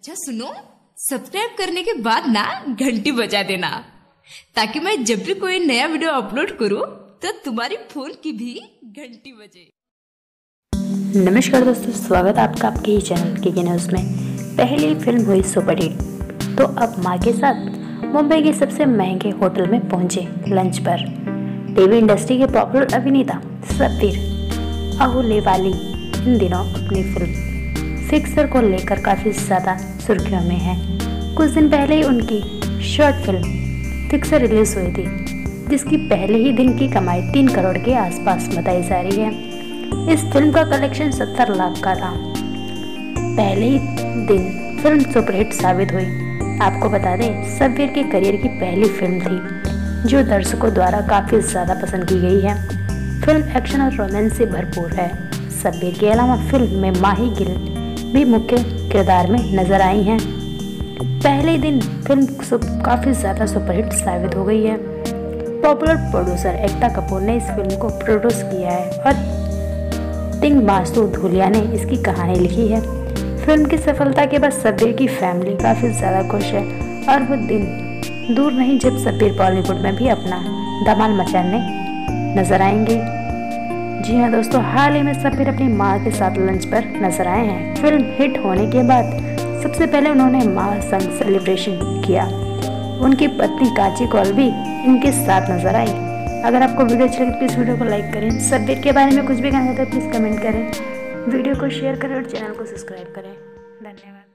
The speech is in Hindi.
अच्छा सुनो सब्सक्राइब करने के बाद ना घंटी बजा देना। ताकि मैं जब भी कोई नया वीडियो अपलोड करूँ तो तुम्हारी फ़ोन की भी घंटी बजे। नमस्कार दोस्तों, स्वागत है आपका आपके ही चैनल के न्यूज़ में। पहली फ़िल्म हुई सुपर हिट तो अब माँ के साथ मुंबई के सबसे महँगे होटल में पहुँचे लंच पर। टीवी इंडस्ट्री के पॉपुलर अभिनेता सतीर अहुलेवाली इन दिनों अपनी फ़िल्म फिक्सर को लेकर काफ़ी ज़्यादा सुर्खियों में है। कुछ दिन पहले ही उनकी शॉर्ट फ़िल्म फिक्सर रिलीज़ हुई थी, जिसकी पहले ही दिन की कमाई तीन करोड़ के आसपास बताई जा रही है। इस फ़िल्म का कलेक्शन सत्तर लाख का था। पहले ही दिन फ़िल्म सुपरहिट साबित हुई। आपको बता दें सब्वीर के करियर की पहली फ़िल्म थी, जो दर्शकों द्वारा काफ़ी ज़्यादा पसंद की गई है। फ़िल्म एक्शन और रोमांस से भरपूर है। सब्वीर के अलावा फ़िल्म में माही गिल भी मुख्य किरदार में नज़र आई हैं। पहले दिन फ़िल्म काफ़ी ज़्यादा सुपरहिट साबित हो गई है। पॉपुलर प्रोड्यूसर एकता कपूर ने इस फ़िल्म को प्रोड्यूस किया है और तिंग मासू धूलिया ने इसकी कहानी लिखी है। फ़िल्म की सफलता के बाद सबीर की फैमिली काफ़ी ज़्यादा खुश है और वो दिन दूर नहीं जब सबीर बॉलीवुड में भी अपना धमाल मचाने नज़र आएँगे। जी हाँ दोस्तों, हाल ही में सफीर अपनी माँ के साथ लंच पर नज़र आए हैं। फ़िल्म हिट होने के बाद सबसे पहले उन्होंने माँ संग सेलिब्रेशन किया। उनकी पत्नी काची कौल भी इनके साथ नज़र आई। अगर आपको वीडियो अच्छी लगे प्लीज़ वीडियो को लाइक करें। सब्बीर के बारे में कुछ भी कहना चाहते हैं प्लीज़ कमेंट करें। वीडियो को शेयर करें और चैनल को सब्सक्राइब करें। धन्यवाद।